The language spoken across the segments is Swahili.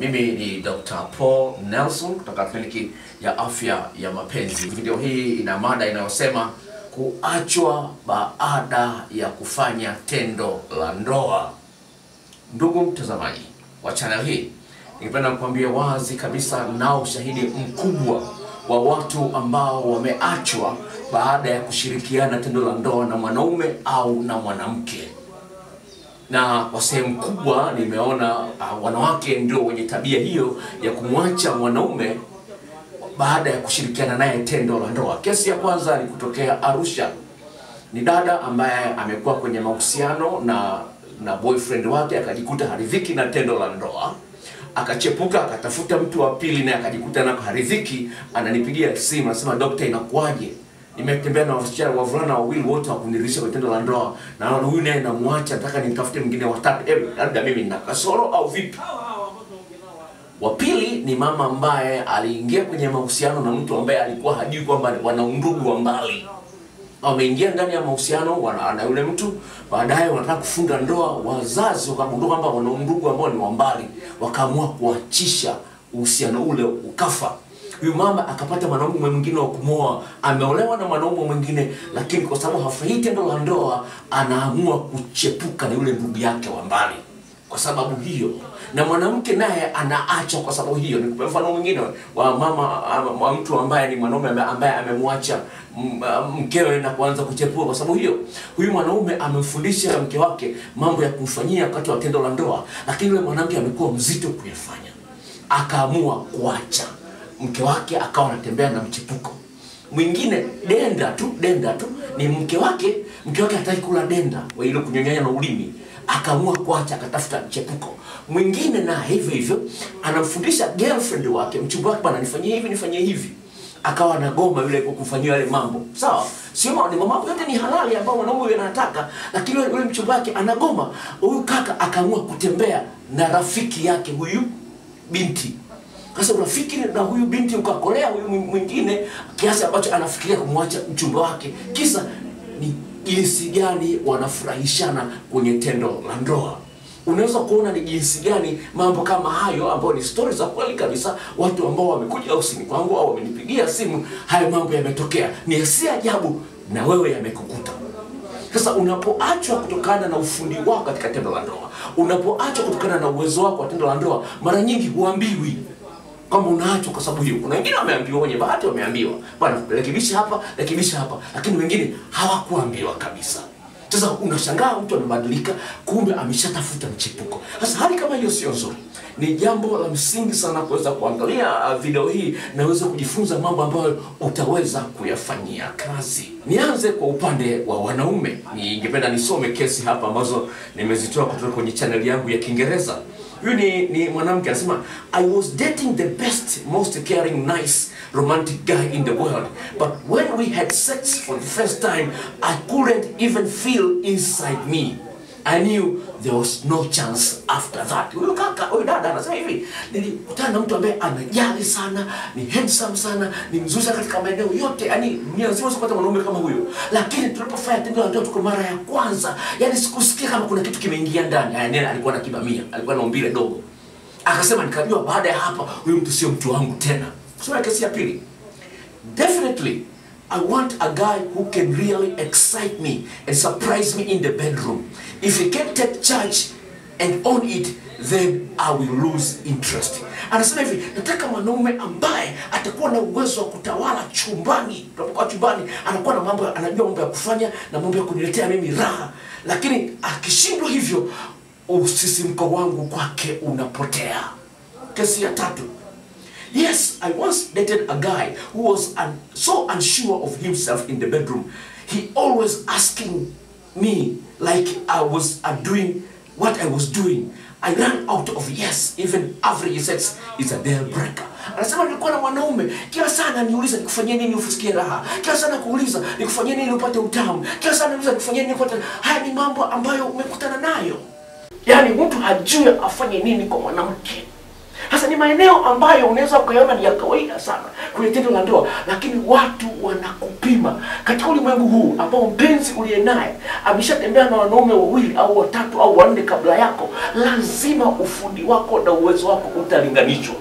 Mimi ni Dr. Paul Nelson kutoka kliniki ya afya ya mapenzi. Video hii ina mada inayosema kuachwa baada ya kufanya tendo la ndoa. Ndugu mtazamaji wa channel hii, ningependa kukwambia wazi kabisa, nao ushahidi mkubwa wa watu ambao wameachwa baada ya kushirikiana tendo la ndoa na mwanaume au na mwanamke na kwa sehemu kubwa nimeona uh, wanawake ndio wenye tabia hiyo ya kumwacha mwanaume baada ya kushirikiana naye tendo la ndoa. Kesi ya kwanza ni kutokea Arusha. Ni dada ambaye amekuwa kwenye mahusiano na na boyfriend wake akajikuta haridhiki na tendo la ndoa, akachepuka akatafuta mtu wa pili naye akajikuta na haridhiki, ananipigia simu anasema, dokta, inakuwaje? Nimetembea na wasichana wavulana wawili wote wakuniridhisha kwa tendo la ndoa, na huyu naye namwacha, nataka nimtafute mwingine watatu. Hebu labda mimi nina kasoro au vipi? Wa pili ni mama ambaye aliingia kwenye mahusiano na mtu ambaye alikuwa hajui kwamba wana undugu wa mbali. Wameingia ndani ya mahusiano na yule mtu, baadaye wanataka kufunga ndoa. Wazazi wakagundua kwamba wana undugu ambao ni wa mbali, wakaamua kuachisha uhusiano ule ukafa huyu mama akapata mwanaume mwingine wa kumwoa, ameolewa na mwanaume mwingine, lakini kwa sababu hafurahii tendo la ndoa, anaamua kuchepuka na yule ndugu yake wa mbali kwa sababu hiyo, na mwanamke naye anaacha kwa sababu hiyo. Nikupe mfano mwingine wa mama wa mtu ambaye ni mwanaume ambaye amemwacha mkewe na kuanza kuchepua kwa sababu hiyo. Huyu mwanaume amemfundisha mke wake mambo ya kumfanyia wakati wa tendo la ndoa, lakini yule mwanamke amekuwa mzito kuyafanya, akaamua kuacha mke wake akawa anatembea na mchepuko mwingine denda tu denda tu. Ni mke wake mke wake hataki kula denda. Ile kunyonyanya na ulimi. Akaamua kuacha akatafuta mchepuko mwingine na hivyo hivyo anamfundisha girlfriend wake. Mchumba wake bana nifanyie hivi nifanyie hivi. Akawa anagoma yule kufanyia yale mambo. Sawa? Sio ni mambo yote ni halali ambao mwanaume anataka lakini yule mchumba wake anagoma. Huyu kaka akaamua kutembea na rafiki yake huyu binti sasa unafikiri na huyu binti ukakolea huyu mwingine kiasi ambacho anafikiria kumwacha mchumba wake, kisa ni jinsi gani wanafurahishana kwenye tendo la ndoa. Unaweza kuona ni jinsi gani mambo kama hayo ambayo ni stori za kweli kabisa, watu ambao wamekuja ofisini kwangu au wamenipigia simu, hayo mambo yametokea, ni si ajabu na wewe yamekukuta. Sasa unapoachwa kutokana na ufundi wako katika tendo la ndoa, unapoachwa kutokana na uwezo wako wa tendo la ndoa, mara nyingi huambiwi kwamba unaachwa kwa sababu hiyo. Kuna wengine wameambiwa, wenye bahati wameambiwa, bwana, rekebisha hapa, rekebisha hapa, lakini wengine hawakuambiwa kabisa. Sasa unashangaa mtu amebadilika, kumbe ameshatafuta mchepuko. Sasa hali kama hiyo sio nzuri. Ni jambo la msingi sana kuweza kuangalia video hii na uweze kujifunza mambo ambayo utaweza kuyafanyia kazi. Nianze kwa upande wa wanaume. Ningependa nisome kesi hapa ambazo nimezitoa kutoka kwenye chaneli yangu ya Kiingereza. Huyu ni, ni mwanamke anasema, I was dating the best, most caring, nice, romantic guy in the world. But when we had sex for the first time, I couldn't even feel inside me. I knew there was no chance after that. Huyu kaka, huyu dada anasema hivi, nilikutana na mtu ambaye anajali sana, ni handsome sana, ni mzuri sana katika maeneo yote, yani dunia nzima sikupata mwanaume kama huyo. Lakini tulipofanya tendo la ndoa tuko mara ya kwanza, yani sikusikia kama kuna kitu kimeingia ndani. Yani alikuwa na kibamia, alikuwa na umbile dogo. Akasema nikajua baada ya hapa huyu mtu sio mtu wangu tena. Sura kesi ya pili. Definitely I want a guy who can really excite me and surprise me in the bedroom. If he can take charge and own it, then I will lose interest. Anasema hivi, nataka mwanaume ambaye atakuwa na uwezo wa kutawala chumbani. Tunapokuwa chumbani, anakuwa na mambo, anajua mambo ya kufanya na mambo ya kuniletea mimi raha, lakini akishindwa hivyo, usisimko wangu kwake unapotea. Kesi ya tatu. Yes, I once dated a guy who was un so unsure of himself in the bedroom. He always asking me like I was uh, doing what I was doing. I ran out of yes, even every sex is a deal breaker. Anasema nilikuwa na mwanaume kila sana ananiuliza nikufanyie nini usikie raha, kila sana kuuliza nikufanyie nini upate utamu, kila sana ananiuliza nikufanyie nini upate. Haya ni mambo ambayo umekutana nayo, yaani mtu hajui afanye nini kwa mwanamke Sasa ni maeneo ambayo unaweza ukayaona ni ya kawaida sana kwenye tendo la ndoa, lakini watu wanakupima katika ulimwengu huu ambao mpenzi uliye naye ameshatembea na wanaume wawili au watatu au wanne kabla yako, lazima ufundi wako na uwezo wako utalinganishwa.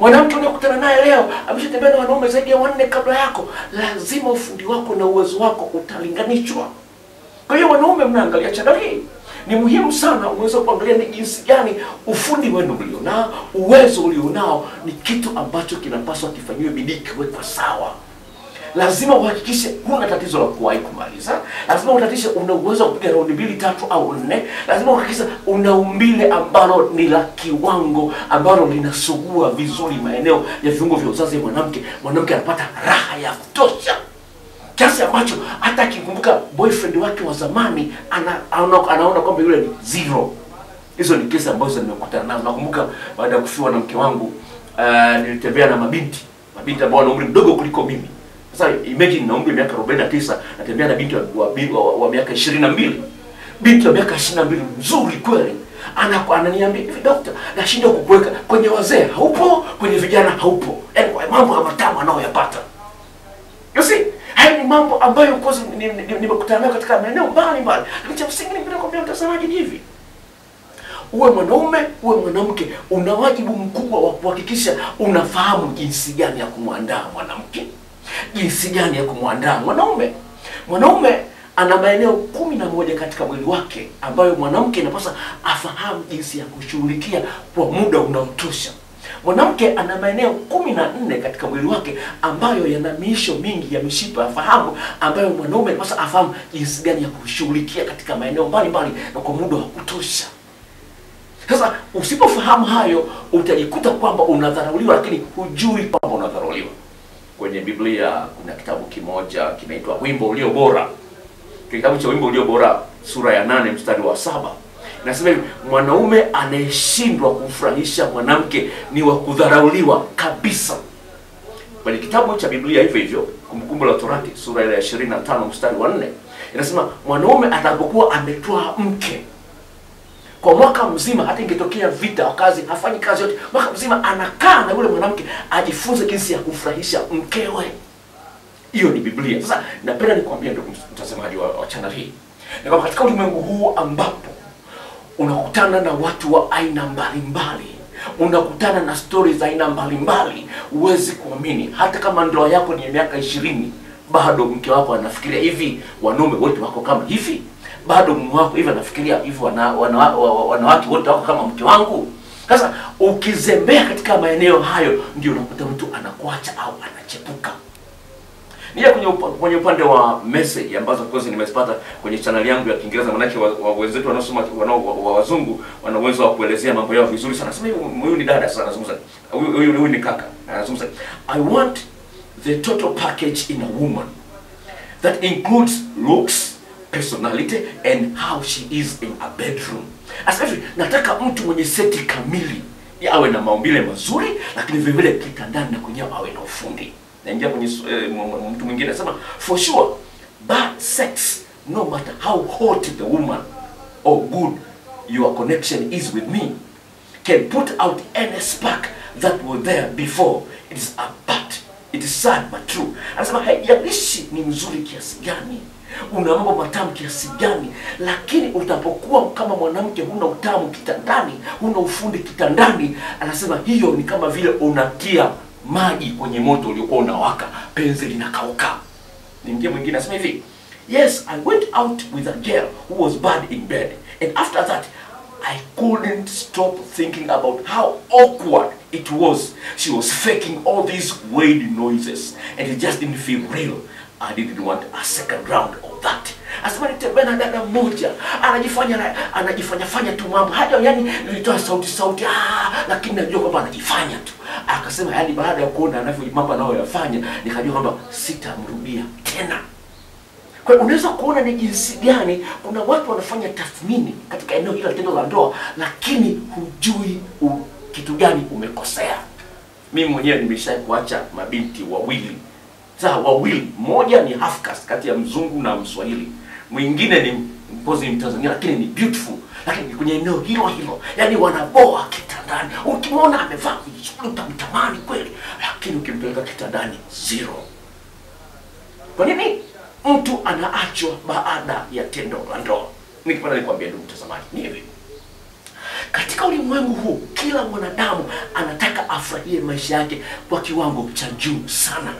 Mwanamke unayokutana naye leo ameshatembea na wanaume zaidi ya wanne kabla yako, lazima ufundi wako na uwezo wako utalinganishwa. Kwa hiyo wanaume, mnaangalia channel hii, ni muhimu sana uweze kuangalia ni jinsi gani ufundi wenu ulionao, uwezo ulionao ni kitu ambacho kinapaswa kifanyiwe bidii, kiwekwa sawa. Lazima uhakikishe huna tatizo la kuwahi kumaliza. Lazima uhakikishe una uwezo wa kupiga raundi mbili tatu au nne. Lazima uhakikishe una umbile ambalo ni la kiwango, ambalo linasugua vizuri maeneo ya viungo vya uzazi mwanamke. Mwanamke anapata raha ya kutosha kiasi ambacho hata akikumbuka boyfriend wake wa zamani ana, anaona, anaona kwamba yule ni zero. Hizo ni kesi ambazo nimekutana nazo. Nakumbuka baada ya kufiwa na mke wangu, uh, nilitembea na mabinti mabinti ambao wana umri mdogo kuliko mimi. Sasa imagine na umri miaka 49 natembea na binti wa, wa, wa, wa miaka 22. Binti wa miaka 22 nzuri kweli. Ana ananiambia hivi, dokta, nashindwa kukuweka kwenye wazee haupo, kwenye vijana haupo. Yaani mambo matamu anayoyapata. You see? Haya ni mambo ambayo kozi nimekutana nayo katika maeneo mbalimbali. Lakini cha msingi ningependa mtazamaji ni hivi. Uwe mwanaume, uwe mwanamke, una wajibu mkubwa wa kuhakikisha unafahamu jinsi gani ya kumwandaa mwanamke, jinsi gani ya kumwandaa mwanaume. Mwanaume ana maeneo kumi na moja katika mwili wake ambayo mwanamke inapaswa afahamu jinsi ya kushughulikia kwa muda unaotosha. Mwanamke ana maeneo kumi na nne katika mwili wake ambayo yana miisho mingi ya mishipa ya fahamu ambayo mwanaume anapaswa afahamu jinsi gani ya kushughulikia katika maeneo mbalimbali na kwa muda wa kutosha. Sasa usipofahamu hayo, utajikuta kwamba unadharauliwa, lakini hujui kwamba unadharauliwa. Kwenye Biblia kuna kitabu kimoja kinaitwa Wimbo Ulio Bora. Kitabu cha Wimbo Ulio Bora sura ya nane mstari wa saba Nasema hivi, mwanaume anayeshindwa kumfurahisha mwanamke ni wa kudharauliwa kabisa. Kwenye kitabu cha Biblia hivyo hivyo, Kumbukumbu la Torati sura ya 25 mstari wa 4 inasema mwanaume atakapokuwa ametoa mke kwa mwaka mzima, hata ingetokea vita wa kazi, hafanyi kazi yote, mwaka mzima anakaa na yule mwanamke ajifunze jinsi ya kufurahisha mkewe. Hiyo ni Biblia. Sasa napenda nikwambie, ndugu mtazamaji wa, wa channel hii, ni kwamba katika ulimwengu huu ambapo unakutana na watu wa aina mbalimbali, unakutana na stori za aina mbalimbali, huwezi kuamini. Hata kama ndoa yako ni ya miaka ishirini, bado mke wako anafikiria hivi, wanaume wote wako kama hivi? Bado mume wako hivi anafikiria hivi, wana, wana, wana, wanawake wote wako kama mke wangu? Sasa ukizembea katika maeneo hayo, ndio unakuta mtu anakuacha au anachepuka. Nia kwenye kwenye upande wa message ambazo of course nimezipata kwenye channel yangu ya Kiingereza, manake wa, wenzetu wanaosoma wanao wa, wa wazungu wana uwezo wa kuelezea mambo yao vizuri sana. Sema huyu ni dada sana anazungumza. Huyu huyu ni kaka anazungumza. I want the total package in a woman that includes looks, personality and how she is in a bedroom. Asafi, nataka mtu mwenye seti kamili. Ya awe na maumbile mazuri lakini vile vile kitandani na kwenyewe awe na ufundi naingia kwenye eh, mtu mwingine anasema for sure bad sex no matter how hot the woman or good your connection is with me can put out any spark that was there before. It is a bad it is sad but true. Anasema haijalishi ni mzuri kiasi gani? Una mambo matamu kiasi gani? Lakini utapokuwa kama mwanamke huna utamu kitandani huna ufundi kitandani. Anasema hiyo ni kama vile unatia maji kwenye moto uliokuwa unawaka, penzi linakauka. Ningia mwingine asema hivi, yes I went out with a girl who was bad in bed and after that I couldn't stop thinking about how awkward it was. She was faking all these weird noises and it just didn't feel real. I didn't want a second round of that. Asema nitembea na dada mmoja anajifanya anajifanya fanya tu mambo hata yani nilitoa sauti sauti ah, lakini najua kwamba anajifanya tu. Akasema yani, baada ya kuona anavyo mambo anayoyafanya nikajua kwamba sitamrudia tena. Kwa hiyo unaweza kuona ni jinsi gani kuna watu wanafanya tathmini katika eneo hilo la tendo la ndoa, lakini hujui u, kitu gani umekosea. Mimi mwenyewe nimeshai kuacha mabinti wawili sasa wawili, moja ni half caste kati ya mzungu na mswahili, mwingine ni mpozi ni Mtanzania lakini ni beautiful, lakini kwenye eneo hilo hilo, yani wanaboa kitandani. Ukimwona amevaa vizuri utamtamani kweli, lakini ukimpeleka kitandani zero. Kwa nini mtu anaachwa baada ya tendo la ndoa? Nikipenda nikwambia ndugu mtazamaji, ni hivi katika ulimwengu huu kila mwanadamu anataka afurahie maisha yake kwa kiwango cha juu sana.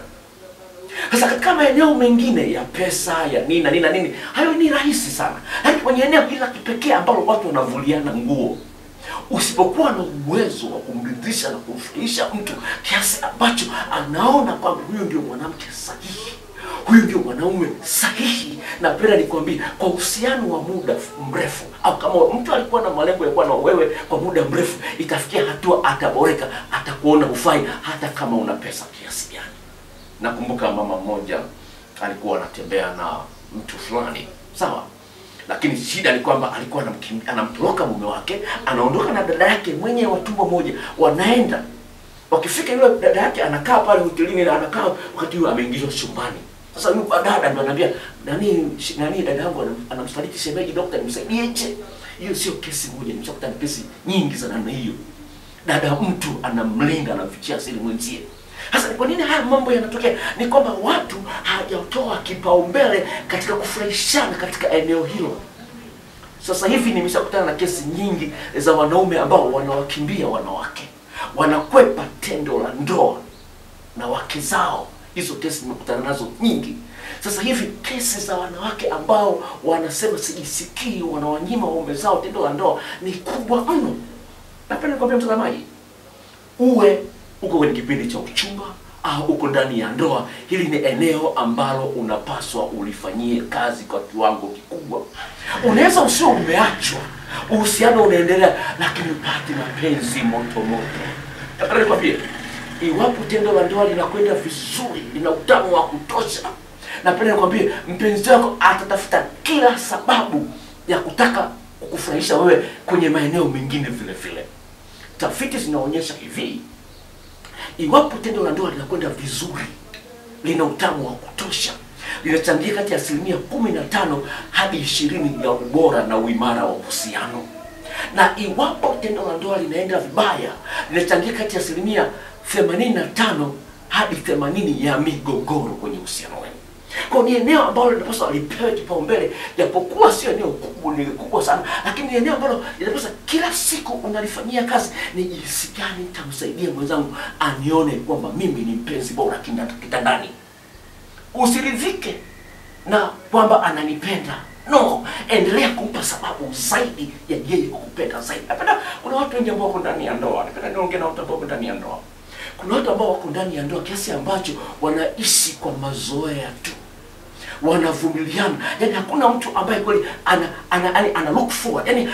Sasa katika maeneo mengine ya pesa ya nini na nini na nini, hayo ni rahisi sana, lakini kwenye eneo hili la kipekee ambalo watu wanavuliana nguo, usipokuwa na uwezo wa kumridhisha na kumfurahisha mtu kiasi ambacho anaona kwamba huyu ndio mwanamke sahihi, huyu ndio mwanaume sahihi, napenda nikwambie, kwa uhusiano wa muda mrefu, au kama mtu alikuwa na malengo ya kuwa na wewe kwa muda mrefu, itafikia hatua ataboreka, atakuona ufai hata kama una pesa kiasi gani. Nakumbuka mama mmoja alikuwa anatembea na mtu fulani, sawa, lakini shida ni kwamba alikuwa anamtoroka mume wake, anaondoka na dada yake mwenye watumbo moja, wanaenda wakifika, yule dada yake anakaa pale hotelini na anakaa wakati huyo ameingizwa chumbani. Sasa yule dada ndo anaambia nani, nani dada yangu anam- anamsaliti shemeji, dokta, nimsaidieje? Hiyo sio kesi moja, nimeshakuta ni kesi nyingi za namna hiyo dada mtu anamlinda anamfichia siri mwenzie. Sasa kwa nini haya mambo yanatokea? Ni kwamba watu hawajatoa kipaumbele katika kufurahishana katika eneo hilo. Sasa hivi nimeshakutana na kesi nyingi za wanaume ambao wanawakimbia wanawake, wanakwepa tendo la ndoa na wake zao. Hizo kesi nimekutana nazo nyingi. Sasa hivi kesi za wanawake ambao wanasema sijisikii, wanawanyima waume zao tendo la ndoa ni kubwa mno. Napenda kuambia mtazamaji, uwe uko kwenye kipindi cha uchumba au uko ndani ya ndoa, hili ni eneo ambalo unapaswa ulifanyie kazi kwa kiwango kikubwa. Unaweza usio umeachwa, uhusiano unaendelea, lakini upate mapenzi moto moto. Nataka nikwambie, iwapo tendo la ndoa linakwenda vizuri, lina utamu wa kutosha, napenda nikwambie, mpenzi wako atatafuta kila sababu ya kutaka kukufurahisha wewe kwenye maeneo mengine vile vile. Tafiti zinaonyesha hivi, iwapo tendo la ndoa linakwenda vizuri, lina utamu wa kutosha, linachangia kati ya asilimia kumi na tano hadi ishirini ya ubora na uimara wa uhusiano, na iwapo tendo la ndoa linaenda vibaya, linachangia kati ya asilimia themanini na tano hadi themanini ya migogoro kwenye uhusiano wenu. Kwa ni eneo ambalo linapaswa lipewe kipaumbele, japokuwa sio eneo kubwa, ni kubwa sana, lakini ni eneo ambalo linapaswa kila siku unalifanyia kazi. Ni jinsi gani nitamsaidia mwenzangu anione kwamba mimi ni mpenzi bora kitandani. Usiridhike na kwamba ananipenda no, endelea kumpa sababu zaidi ya yeye kukupenda zaidi. Napenda kuna watu wengi ambao wako ndani ya ndoa, napenda niongee na watu ambao wako ndani ya ndoa. Kuna watu ambao wako ndani ya ndoa kiasi ambacho wanaishi kwa mazoea tu. Wanavumiliana. Yani hakuna mtu ambaye kweli ana ana, ana, ana look forward. Yani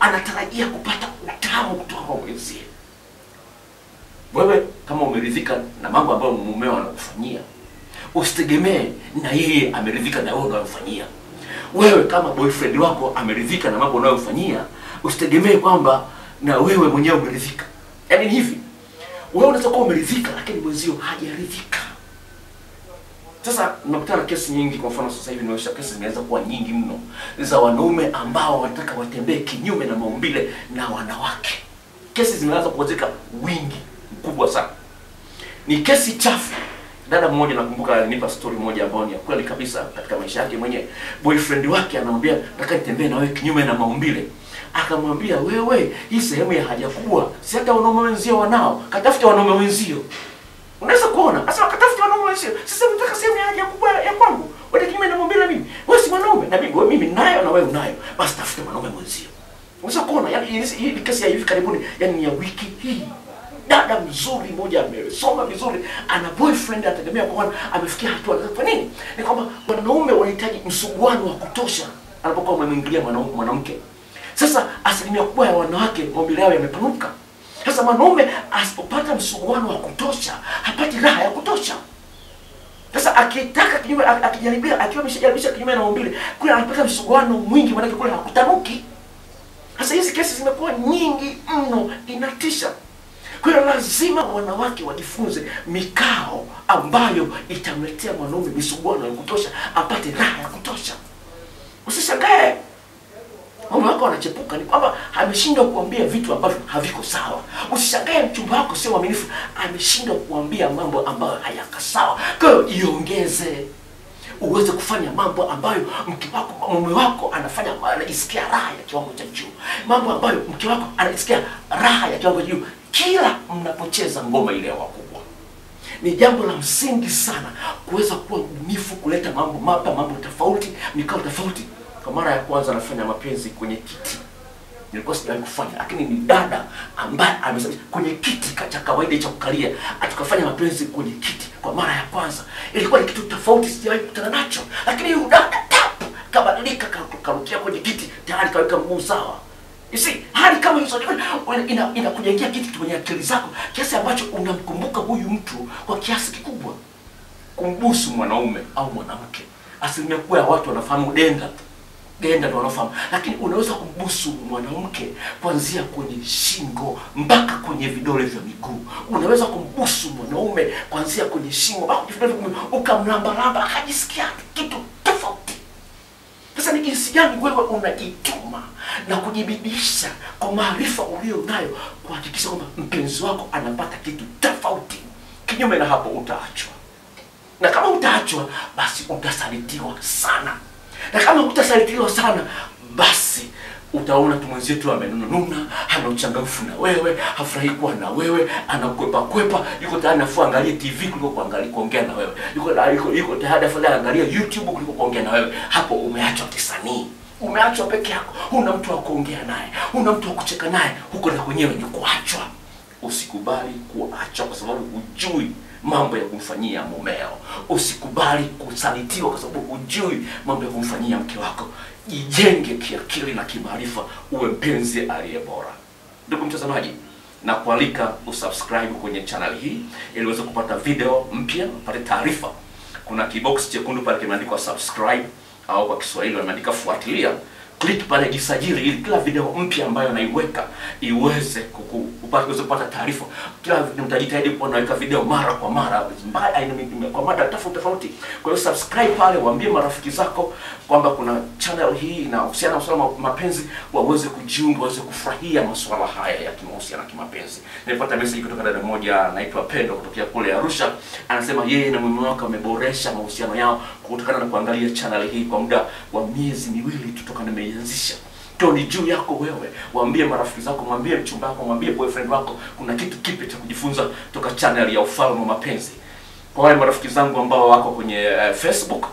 anatarajia kupata utamu kutoka kwa mwenzie. Wewe kama umeridhika na mambo ambayo mumeo anakufanyia usitegemee na yeye ameridhika na wewe unayofanyia wewe kama boyfriend wako ameridhika na mambo unayofanyia usitegemee kwamba na wewe mwenyewe umeridhika. Yaani ni hivi wewe unaweza kuwa umeridhika lakini mwenzio hajaridhika sasa nakutana kesi nyingi. Kwa mfano sasa hivi nimeonyesha kesi zinaweza kuwa nyingi mno za wanaume ambao wanataka watembee kinyume na maumbile na wanawake. Kesi zimeanza kuongezeka wingi mkubwa sana, ni kesi chafu. Dada mmoja nakumbuka alinipa story moja ambayo ni ya kweli kabisa katika maisha yake mwenyewe. Boyfriend wake anamwambia nataka nitembee na wewe kinyume na maumbile, akamwambia wewe, hii sehemu ya haja kubwa si hata wanaume wenzio wanao, katafute wanaume wenzio Unaweza kuona sasa katafute wanaume wenzio. Sasa nataka sehemu ya haja kubwa ya kwangu. wote kinyume na mwambia mimi. Wewe si mwanaume na mimi mimi nayo na wewe unayo. Basi tafuta mwanaume mwenzio. Unaweza kuona yani hii ni kesi ya hivi karibuni yani ni ya wiki hii. Dada mzuri mmoja amesoma vizuri, ana boyfriend anategemea kwa amefikia hatua. Kwa nini? Ni kwamba wanaume wanahitaji msuguano wa kutosha anapokuwa wamemwingilia mwanaume mwanamke. Sasa asilimia kubwa ya wanawake maumbile yao yamepanuka. Sasa mwanaume asipopata msuguano wa kutosha hapati raha ya kutosha. Sasa akitaka kinyume, ak- akijaribia, akiwa ameshajaribisha kinyume na maumbile, kule anapata msuguano mwingi, maanake kule hakutanuki. Sasa hizi kesi zimekuwa nyingi mno, inatisha. Kwa hiyo lazima wanawake wajifunze mikao ambayo itamletea mwanaume misuguano ya kutosha, apate raha ya kutosha. Usishangae wako wanachepuka ni kwamba ameshindwa kuambia vitu ambavyo haviko sawa. Usishangae mchumba wako sio mwaminifu, ameshindwa kuambia mambo ambayo hayaka sawa. Kwa hiyo iongeze uweze kufanya mambo ambayo mke wako mume wako anafanya anajisikia raha ya kiwango cha juu, mambo ambayo mke wako anajisikia raha ya kiwango cha juu kila mnapocheza ngoma ile ya wakubwa. Ni jambo la msingi sana kuweza kuwa mbunifu, kuleta mambo mapya, mambo tofauti, mikao tofauti. Kwa mara ya kwanza anafanya mapenzi kwenye kiti nilikuwa sijawahi kufanya, lakini ni dada ambaye amesema kwenye kiti cha kawaida cha kukalia, atukafanya mapenzi kwenye kiti kwa mara ya kwanza. Ilikuwa ni kitu tofauti, sijawahi kukutana nacho, lakini huyu dada tap kabadilika, ka- karukia kwenye kiti tayari, kaweka mguu sawa. You see, hali kama hizo ina- inakujengea kitu kwenye akili zako kiasi ambacho unamkumbuka huyu mtu kwa kiasi kikubwa. Kumbusu mwanaume au mwanamke, asilimia kubwa ya watu wanafahamu denda genda wanafahamu, lakini unaweza kumbusu mwanamke kuanzia kwenye shingo mpaka kwenye vidole vya miguu. Unaweza kumbusu mwanaume kuanzia kwenye shingo mpaka kwenye vidole vya miguu, ukamlambalamba akajisikia kitu tofauti. Sasa ni jinsi gani wewe unajituma na kujibidisha kwa maarifa uliyo nayo kuhakikisha kwamba mpenzi wako anapata kitu tofauti. Kinyume na hapo, utaachwa na kama utaachwa basi utasalitiwa sana, na kama utasalitiwa sana basi utaona tu mwenzetu amenununa, hana uchangamfu na wewe, hafurahi kuwa na wewe, anakwepa kwepa, yuko tayari nafua angalie TV kuliko kuangalia kuongea na wewe, yuko yuko, yuko tayari afadhali angalia YouTube kuliko kuongea na wewe. Hapo umeachwa kisanii, umeachwa peke yako, huna mtu wa kuongea naye, huna mtu wa kucheka naye, huko na kwenyewe ni kuachwa. Usikubali kuachwa kwa sababu hujui mambo ya kumfanyia mumeo. Usikubali kusalitiwa kwa sababu hujui mambo ya kumfanyia mke wako. Jijenge kiakili na kimaarifa, uwe mpenzi aliye bora. Ndugu mtazamaji, na kualika usubscribe kwenye channel hii ili uweze kupata video mpya, upate taarifa. Kuna kibox chekundu pale kimeandikwa subscribe au kwa Kiswahili wameandika fuatilia click pale jisajili, ili kila video mpya ambayo naiweka iweze kupata taarifa. Kila nitajitahidi kuwa naweka video mara kwa mara mbaya aina kwa mada tofauti tofauti. Kwa hiyo subscribe pale, waambie marafiki zako kwamba kuna channel hii inahusiana na masuala mapenzi, waweze kujiunga, waweze kufurahia masuala haya ya kimahusiano na kimapenzi. Nilipata message kutoka dada mmoja anaitwa Pendo kutokea kule Arusha, anasema yeye na mume wake wameboresha mahusiano yao kutokana na kuangalia channel hii kwa muda wa miezi miwili tu toka nimeianzisha. to ni juu yako wewe, waambie marafiki zako, mwambie mchumba wako, mwambie boyfriend wako, kuna kitu kipi cha kujifunza toka channel ya Ufalme wa Mapenzi. Kwa wale marafiki zangu ambao wako kwenye uh, Facebook,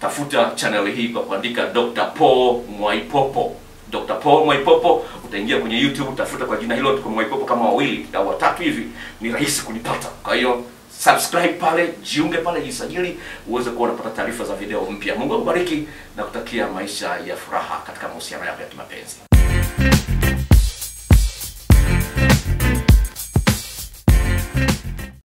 tafuta channel hii kwa kuandika Dr. Paul Mwaipopo. Dr. Paul Mwaipopo, utaingia kwenye YouTube, utafuta kwa jina hilo, Mwaipopo kama wawili au watatu hivi, ni rahisi kunipata. Kwa hiyo subscribe pale, jiunge pale, jisajili uweze kuwa unapata taarifa za video mpya. Mungu akubariki na kutakia maisha ya furaha katika mahusiano yako ya kimapenzi.